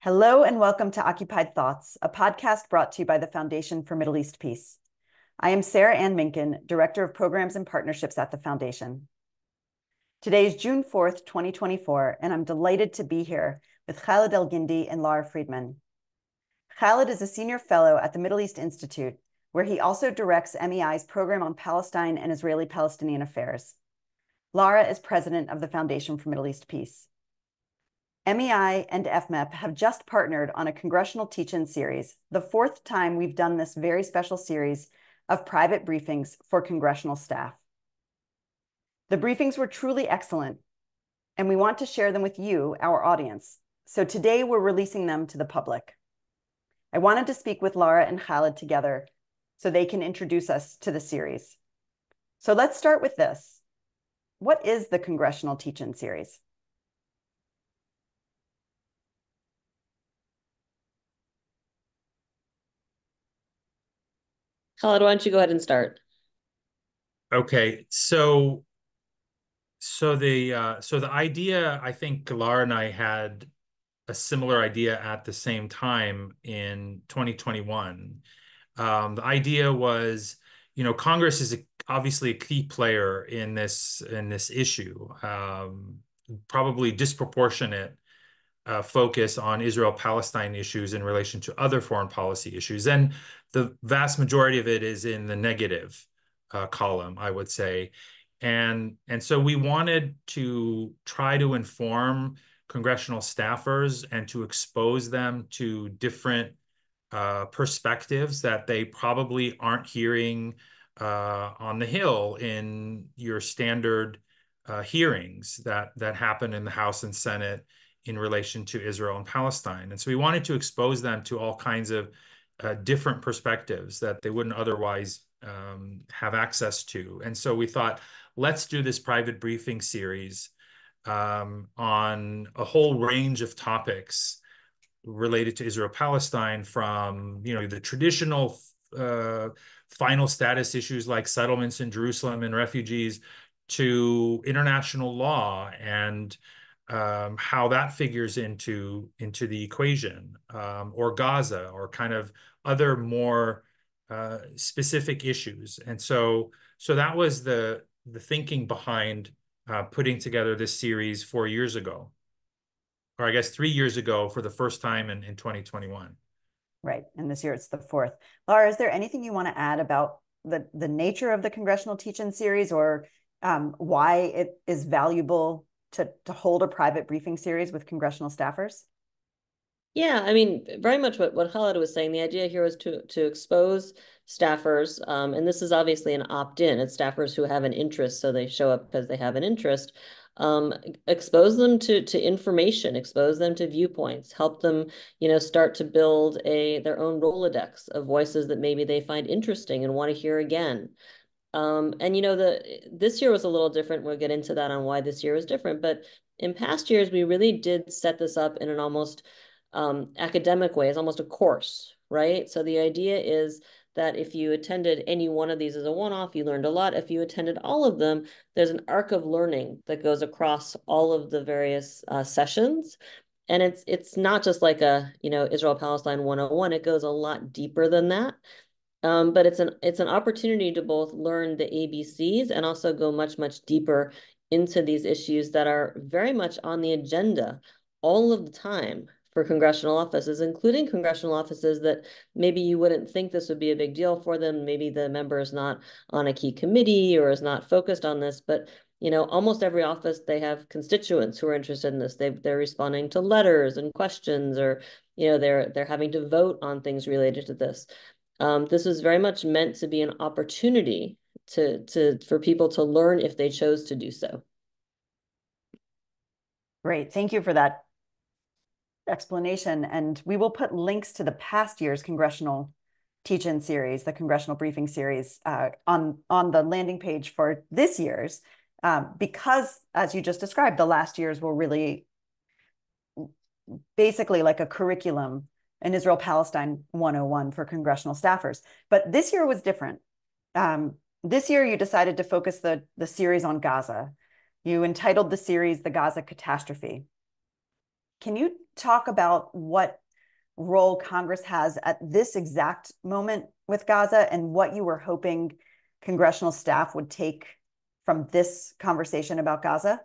Hello and welcome to Occupied Thoughts, a podcast brought to you by the Foundation for Middle East Peace. I am Sarah Anne Minkin, Director of Programs and Partnerships at the Foundation. Today is June 4th, 2024, and I'm delighted to be here with Khaled Elgindy and Lara Friedman. Khaled is a senior fellow at the Middle East Institute, where he also directs MEI's program on Palestine and Israeli-Palestinian affairs. Lara is president of the Foundation for Middle East Peace. MEI and FMEP have just partnered on a congressional teach-in series, the fourth time we've done this very special series of private briefings for congressional staff. The briefings were truly excellent, and we want to share them with you, our audience. So today we're releasing them to the public. I wanted to speak with Lara and Khaled together so they can introduce us to the series. So let's start with this. What is the Congressional Teach-In Series? Khaled, why don't you go ahead and start? Okay, so so the uh, so the idea, I think Lara and I had a similar idea at the same time in 2021. Um, the idea was, you know, Congress is a, obviously a key player in this in this issue, um, probably disproportionate uh, focus on Israel-Palestine issues in relation to other foreign policy issues. And the vast majority of it is in the negative uh, column, I would say. And, and so we wanted to try to inform congressional staffers and to expose them to different uh, perspectives that they probably aren't hearing uh, on the Hill in your standard uh, hearings that, that happen in the House and Senate in relation to Israel and Palestine. And so we wanted to expose them to all kinds of uh, different perspectives that they wouldn't otherwise um, have access to. And so we thought, let's do this private briefing series um, on a whole range of topics related to Israel-Palestine from, you know, the traditional uh, final status issues like settlements in Jerusalem and refugees to international law and um, how that figures into into the equation, um, or Gaza, or kind of other more uh, specific issues. And so, so that was the the thinking behind uh, putting together this series four years ago, or I guess three years ago for the first time in, in 2021. Right, and this year it's the fourth. Lara, is there anything you want to add about the the nature of the congressional teach-in series, or um, why it is valuable to, to hold a private briefing series with congressional staffers? Yeah, I mean, very much what, what Khaled was saying. The idea here was to to expose staffers, um, and this is obviously an opt-in. It's staffers who have an interest, so they show up because they have an interest. Um, expose them to to information, expose them to viewpoints, help them, you know, start to build a their own Rolodex of voices that maybe they find interesting and want to hear again. Um, and you know, the this year was a little different. We'll get into that on why this year was different. But in past years, we really did set this up in an almost um, academic way. It's almost a course, right? So the idea is that if you attended any one of these as a one-off, you learned a lot. If you attended all of them, there's an arc of learning that goes across all of the various uh, sessions. And it's it's not just like a, you know, Israel-Palestine 101. It goes a lot deeper than that. Um, but it's an it's an opportunity to both learn the ABCs and also go much, much deeper into these issues that are very much on the agenda all of the time for congressional offices, including congressional offices that maybe you wouldn't think this would be a big deal for them. Maybe the member is not on a key committee or is not focused on this, but you know, almost every office they have constituents who are interested in this. They they're responding to letters and questions, or you know, they're they're having to vote on things related to this. Um, this was very much meant to be an opportunity to, to, for people to learn if they chose to do so. Great, thank you for that explanation. And we will put links to the past year's congressional teach-in series, the congressional briefing series, uh, on, on the landing page for this year's, um, because as you just described, the last years were really basically like a curriculum an Israel Palestine 101 for congressional staffers. But this year was different. Um, this year, you decided to focus the, the series on Gaza. You entitled the series The Gaza Catastrophe. can you talk about what role Congress has at this exact moment with Gaza and what you were hoping congressional staff would take from this conversation about Gaza?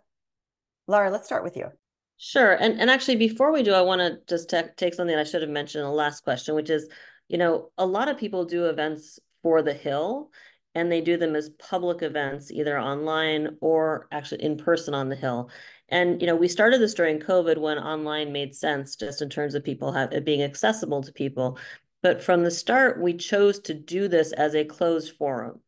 Lara, let's start with you. Sure. And and actually, before we do, I want to just take something I should have mentioned in the last question, which is, you know, a lot of people do events for the Hill, and they do them as public events, either online or actually in person on the Hill. And you know, we started this during COVID when online made sense, just in terms of people have it being accessible to people. But from the start, we chose to do this as a closed forum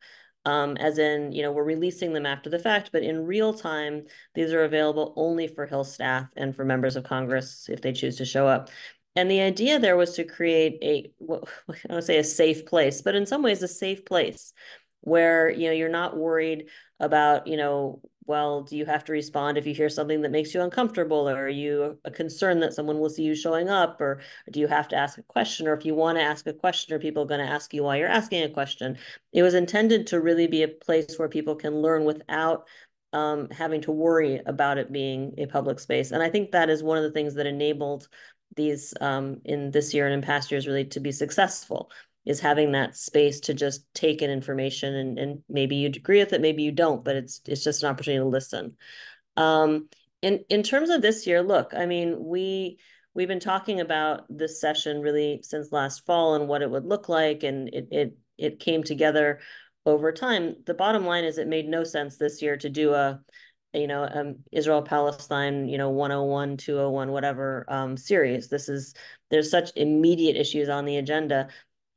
um, as in, you know, we're releasing them after the fact, but in real time, these are available only for Hill staff and for members of Congress if they choose to show up. And the idea there was to create a, what I don't say a safe place, but in some ways a safe place where, you know, you're not worried about, you know, well, do you have to respond if you hear something that makes you uncomfortable? Or are you a concern that someone will see you showing up? Or do you have to ask a question? Or if you want to ask a question, are people going to ask you why you're asking a question? It was intended to really be a place where people can learn without um, having to worry about it being a public space. And I think that is one of the things that enabled these um, in this year and in past years really to be successful is having that space to just take in information and, and maybe you agree with it, maybe you don't, but it's it's just an opportunity to listen. Um, in in terms of this year, look, I mean, we we've been talking about this session really since last fall and what it would look like, and it it it came together over time. The bottom line is it made no sense this year to do a you know um, Israel Palestine you know 101 201 whatever um, series. This is there's such immediate issues on the agenda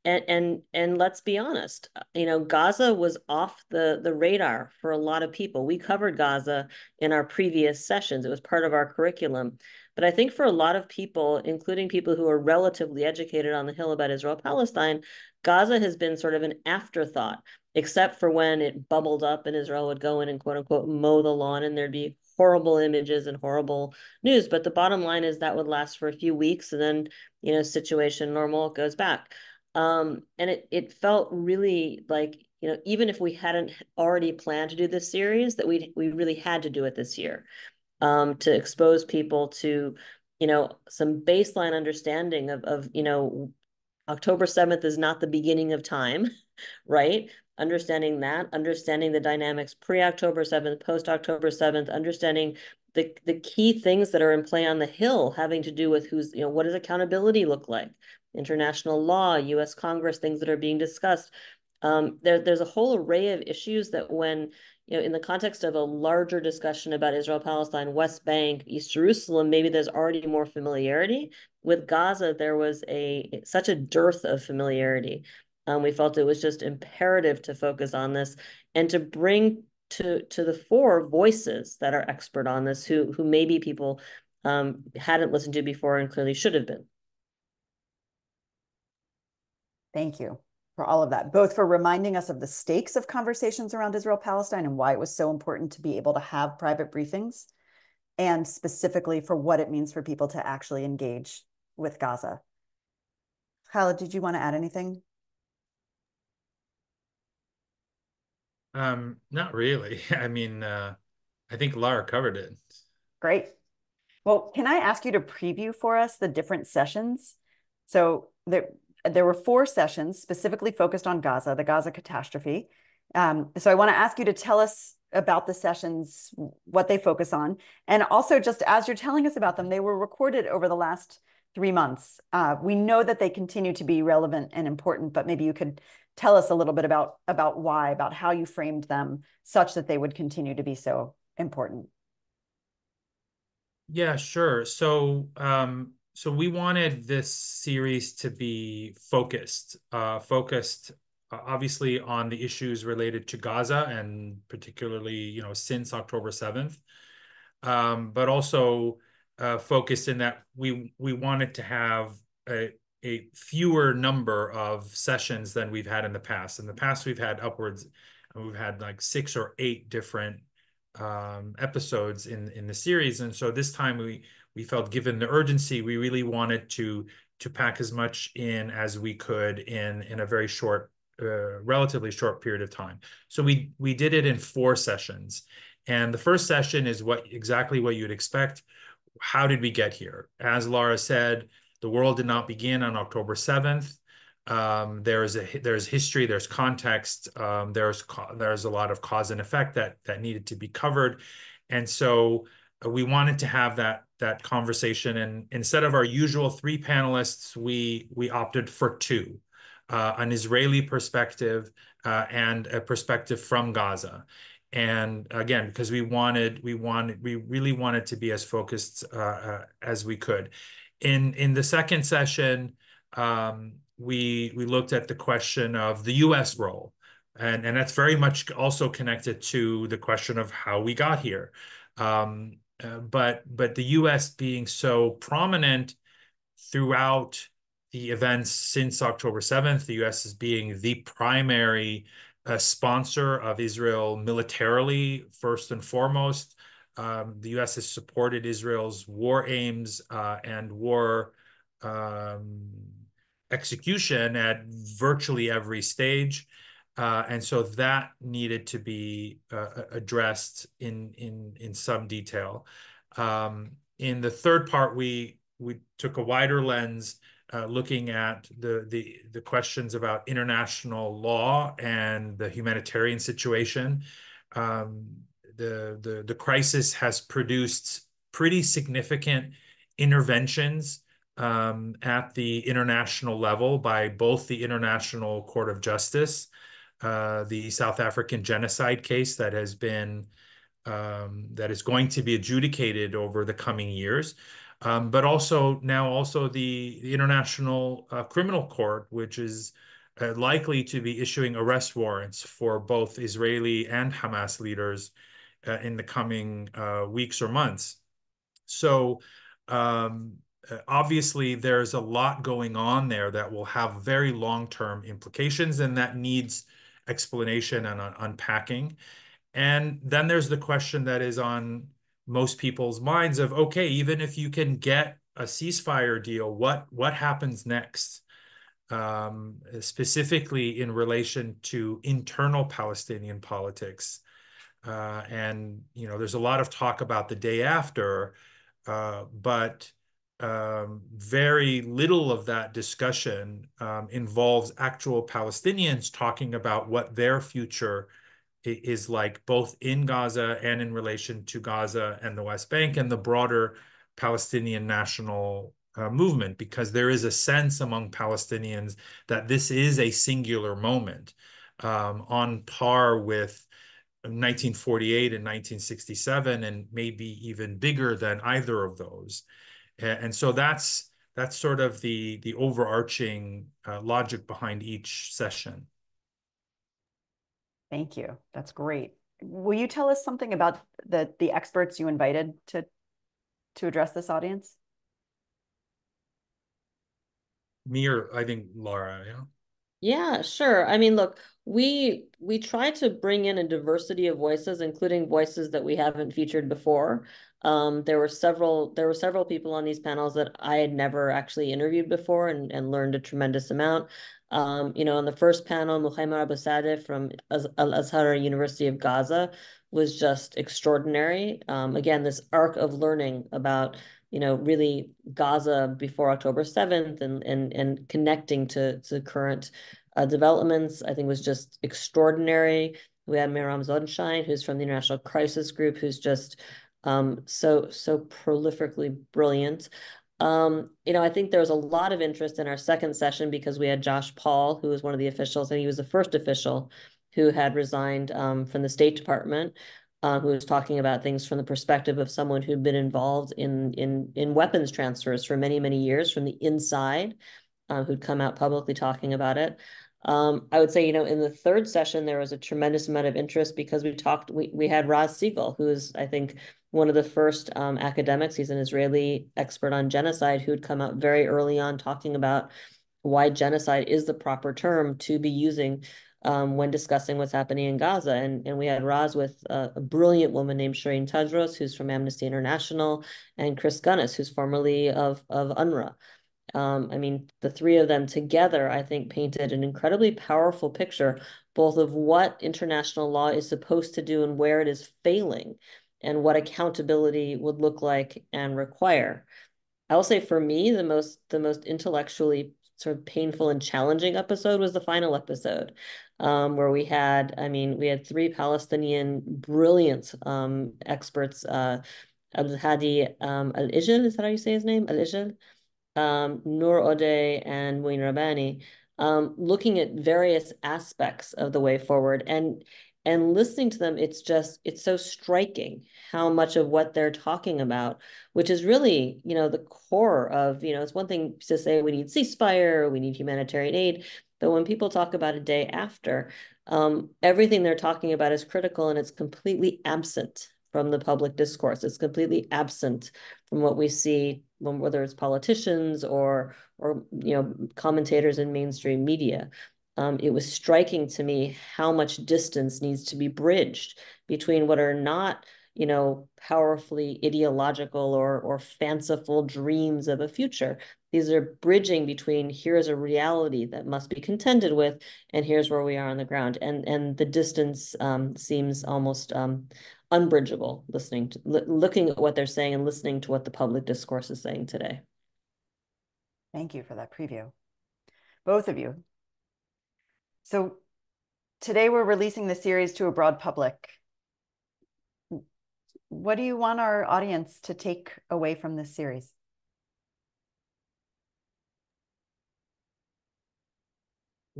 and and and let's be honest uh, you know gaza was off the the radar for a lot of people. We covered gaza in our previous sessions. It was part of our curriculum. But i think for a lot of people including people who are relatively educated on the hill about israel palestine gaza has been sort of an afterthought except for when it bubbled up and israel would go in and quote unquote mow the lawn and there'd be horrible images and horrible news. But the bottom line is that would last for a few weeks and then you know situation normal goes back um, and it it felt really like you know even if we hadn't already planned to do this series that we we really had to do it this year. Um, to expose people to you know some baseline understanding of of you know October 7th is not the beginning of time right? Understanding that understanding the dynamics pre-October 7th post October 7th understanding the the key things that are in play on the hill having to do with who's you know what does accountability look like international law, US Congress, things that are being discussed. Um, there, there's a whole array of issues that when, you know, in the context of a larger discussion about Israel, Palestine, West Bank, East Jerusalem, maybe there's already more familiarity. With Gaza, there was a such a dearth of familiarity. Um, we felt it was just imperative to focus on this and to bring to to the fore voices that are expert on this, who who maybe people um, hadn't listened to before and clearly should have been. Thank you for all of that, both for reminding us of the stakes of conversations around Israel Palestine and why it was so important to be able to have private briefings, and specifically for what it means for people to actually engage with Gaza. Khaled, did you want to add anything? Um, not really. I mean, uh, I think Lara covered it. Great. Well, can I ask you to preview for us the different sessions? So there, there were four sessions specifically focused on Gaza, the Gaza catastrophe. Um, so I want to ask you to tell us about the sessions, what they focus on, and also just as you're telling us about them, they were recorded over the last three months. Uh, we know that they continue to be relevant and important, but maybe you could tell us a little bit about about why, about how you framed them, such that they would continue to be so important. Yeah, sure. So um, so we wanted this series to be focused, uh, focused uh, obviously on the issues related to Gaza and particularly, you know, since October 7th, um, but also uh, focused in that we we wanted to have a, a fewer number of sessions than we've had in the past. In the past, we've had upwards, we've had like six or eight different um, episodes in in the series, and so this time we we felt given the urgency, we really wanted to to pack as much in as we could in in a very short, uh, relatively short period of time. So we we did it in four sessions, and the first session is what exactly what you'd expect. how did we get here? As Lara said, the world did not begin on October 7th. Um, there's a there's history, there's context, um, there's there's a lot of cause and effect that that needed to be covered, and so we wanted to have that that conversation. And instead of our usual three panelists, we we opted for two, uh, an Israeli perspective uh, and a perspective from Gaza. And again because we wanted we wanted we really wanted to be as focused uh, uh, as we could. In in the second session um, we we looked at the question of the US role. And and that's very much also connected to the question of how we got here. Um, uh, but but the US being so prominent throughout the events since October 7th the US is being the primary a sponsor of Israel militarily, first and foremost. Um, the U.S. has supported Israel's war aims uh, and war um, execution at virtually every stage. Uh, and so that needed to be uh, addressed in, in, in some detail. Um, in the third part, we, we took a wider lens uh, looking at the, the, the questions about international law and the humanitarian situation. Um, the, the, the crisis has produced pretty significant interventions um, at the international level by both the International Court of Justice, uh, the South African genocide case that has been um, that is going to be adjudicated over the coming years, um, but also now also the, the International uh, Criminal Court, which is uh, likely to be issuing arrest warrants for both Israeli and Hamas leaders uh, in the coming uh, weeks or months. So um, obviously there's a lot going on there that will have very long-term implications and that needs explanation and unpacking. And then there's the question that is on most people's minds of okay even if you can get a ceasefire deal what what happens next um, specifically in relation to internal palestinian politics uh, and you know there's a lot of talk about the day after uh, but um, very little of that discussion um, involves actual palestinians talking about what their future is like both in Gaza and in relation to Gaza and the West Bank and the broader Palestinian national uh, movement, because there is a sense among Palestinians that this is a singular moment um, on par with 1948 and 1967, and maybe even bigger than either of those. And, so that's that's sort of the the overarching uh, logic behind each session. Thank you. That's great. Will you tell us something about the the experts you invited to to address this audience? Me or I think Lara, yeah. Yeah, sure. I mean, look, we we try to bring in a diversity of voices, including voices that we haven't featured before. Um, there were several there were several people on these panels that I had never actually interviewed before and, and learned a tremendous amount. Um, you know, on the first panel, Muhammad Abusada from Al Azhar University of Gaza was just extraordinary. Um, again, this arc of learning about, you know, really Gaza before October 7th and and and connecting to, to current uh, developments, I think was just extraordinary. We had Mairav Zonszein, who's from the International Crisis Group, who's just um, so so prolifically brilliant. Um, you know, I think there was a lot of interest in our second session because we had Josh Paul, who was one of the officials, and he was the first official who had resigned um, from the State Department, uh, who was talking about things from the perspective of someone who'd been involved in in in weapons transfers for many many years from the inside, uh, who'd come out publicly talking about it. Um, I would say, you know, in the third session, there was a tremendous amount of interest because we talked, we, we had Raz Segal, who is, I think, one of the first um, academics. He's an Israeli expert on genocide who'd come out very early on talking about why genocide is the proper term to be using um, when discussing what's happening in Gaza. And, and we had Raz with a, a brilliant woman named Sherine Tadros, who's from Amnesty International, and Chris Gunness, who's formerly of, of UNRWA. Um, I mean, the three of them together, I think, painted an incredibly powerful picture, both of what international law is supposed to do and where it is failing, and what accountability would look like and require. I will say for me, the most the most intellectually sort of painful and challenging episode was the final episode, um, where we had, I mean, we had three Palestinian brilliant um, experts, uh, Abdul Hadi um, Al Ijel, is that how you say his name? Al Ijel, um, Noor Odeh, and Mouin Rabbani, um, looking at various aspects of the way forward. And and listening to them it's just it's so striking how much of what they're talking about which is really you know the core of you know it's one thing to say we need ceasefire we need humanitarian aid but when people talk about a day after um, everything they're talking about is critical and it's completely absent from the public discourse. It's completely absent from what we see when, whether it's politicians or or you know commentators in mainstream media. Um, it was striking to me how much distance needs to be bridged between what are not you know powerfully ideological or or fanciful dreams of a future these are bridging between here's a reality that must be contended with and here's where we are on the ground and and the distance um, seems almost um, unbridgeable listening to looking at what they're saying and listening to what the public discourse is saying today thank you for that preview both of you so today we're releasing the series to a broad public. What do you want our audience to take away from this series?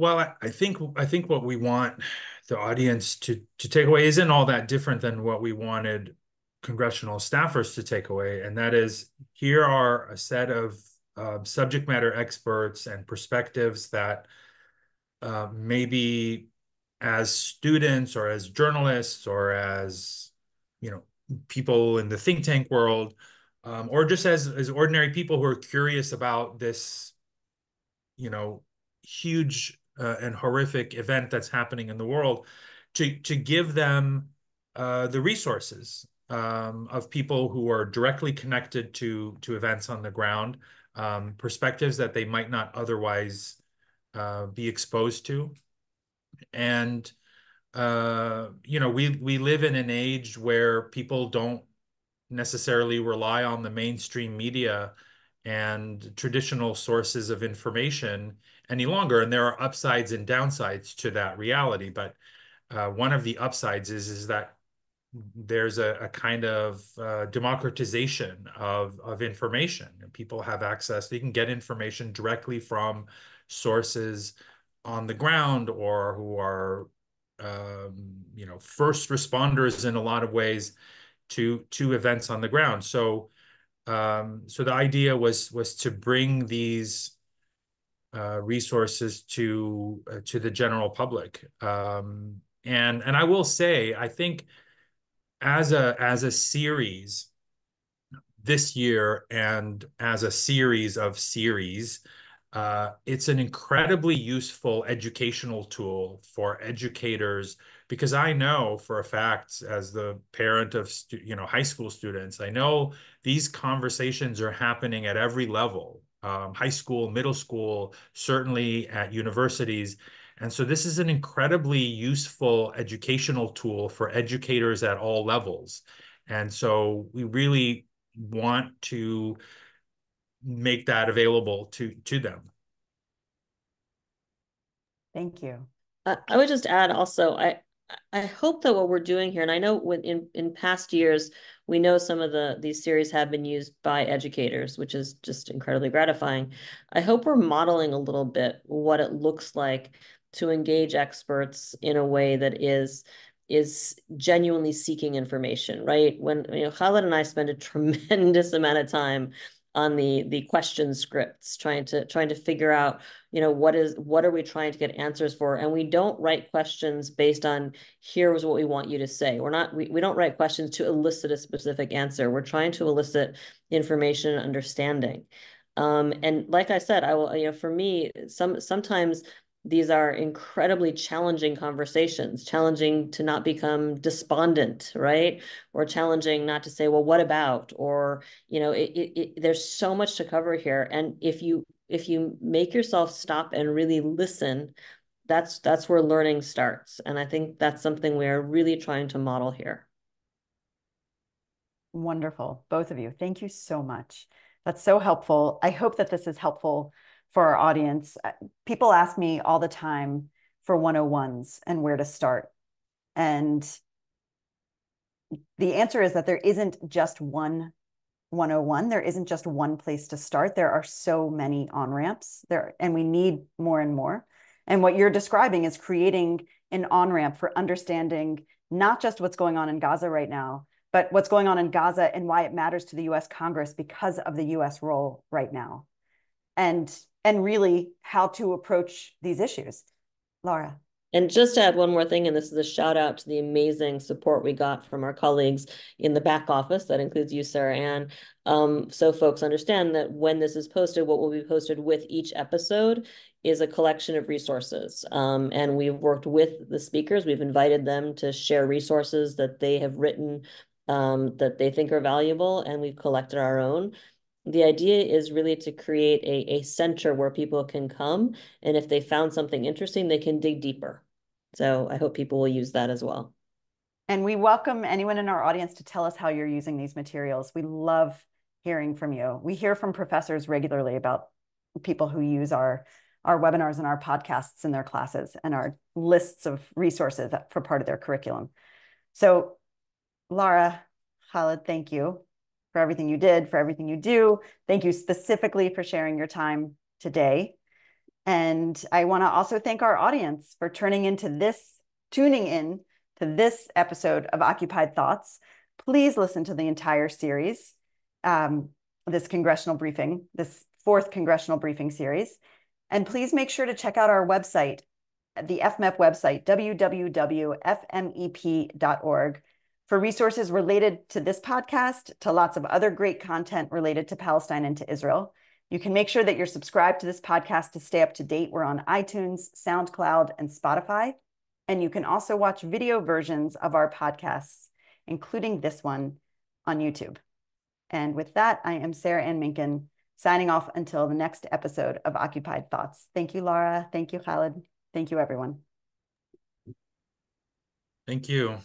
Well, I, think I think what we want the audience to to take away isn't all that different than what we wanted congressional staffers to take away, and that is here are a set of uh, subject matter experts and perspectives that uh, maybe as students or as journalists or as you know people in the think tank world um, or just as as ordinary people who are curious about this you know huge uh, and horrific event that's happening in the world to to give them uh, the resources um, of people who are directly connected to to events on the ground um, perspectives that they might not otherwise uh, be exposed to. And uh, you know, we we live in an age where people don't necessarily rely on the mainstream media and traditional sources of information any longer. And there are upsides and downsides to that reality. But uh, one of the upsides is is that there's a, a kind of uh, democratization of of information. And people have access; they can get information directly from sources on the ground or who are um, you know first responders in a lot of ways to to events on the ground so um, so the idea was was to bring these uh, resources to uh, to the general public. Um, and and I will say I think as a as a series this year and as a series of series uh, it's an incredibly useful educational tool for educators because I know for a fact, as the parent of you know high school students, I know these conversations are happening at every level, um, high school, middle school, certainly at universities. And so this is an incredibly useful educational tool for educators at all levels. And so we really want to make that available to to them. Thank you. Uh, I would just add also, I I hope that what we're doing here, and I know when in in past years, we know some of the these series have been used by educators, which is just incredibly gratifying. I hope we're modeling a little bit what it looks like to engage experts in a way that is is genuinely seeking information, right? When you know Khaled and I spend a tremendous amount of time on the the question scripts trying to trying to figure out you know what is what are we trying to get answers for? And we don't write questions based on here's what we want you to say. We're not we, we don't write questions to elicit a specific answer. We're trying to elicit information and understanding. Um, and like i said i will you know for me some sometimes these are incredibly challenging conversations, challenging to not become despondent, right? Or challenging not to say, well, what about? Or, you know, it, it, it, there's so much to cover here. And if you if you make yourself stop and really listen, that's that's where learning starts. And I think that's something we are really trying to model here. Wonderful, both of you. Thank you so much. That's so helpful. I hope that this is helpful for our audience. Uh, people ask me all the time for 101s and where to start. And the answer is that there isn't just one 101. There isn't just one place to start. There are so many on ramps there, and we need more and more. And what you're describing is creating an on ramp for understanding not just what's going on in Gaza right now, but what's going on in Gaza and why it matters to the US Congress because of the US role right now. And and really how to approach these issues. Lara. And just to add one more thing, and this is a shout out to the amazing support we got from our colleagues in the back office. That includes you, Sarah Anne. Um, so folks understand that when this is posted, what will be posted with each episode is a collection of resources. Um, and we've worked with the speakers. We've invited them to share resources that they have written um, that they think are valuable, and we've collected our own the idea is really to create a, a center where people can come and if they found something interesting they can dig deeper. So i hope people will use that as well. And we welcome anyone in our audience to tell us how you're using these materials. We love hearing from you. We hear from professors regularly about people who use our our webinars and our podcasts in their classes and our lists of resources for part of their curriculum. So Lara Khaled, thank you for everything you did, for everything you do. Thank you specifically for sharing your time today. And I want to also thank our audience for turning into this, tuning in to this episode of Occupied Thoughts. Please listen to the entire series, um, this congressional briefing, this fourth congressional briefing series. And please make sure to check out our website, the FMEP website, www.fmep.org for resources related to this podcast, to lots of other great content related to Palestine and to Israel. You can make sure that you're subscribed to this podcast to stay up to date. We're on iTunes, SoundCloud, and Spotify. And you can also watch video versions of our podcasts, including this one on YouTube. And with that, I am Sarah Anne Minkin, signing off until the next episode of Occupied Thoughts. Thank you, Lara. Thank you, Khaled. Thank you, everyone. Thank you.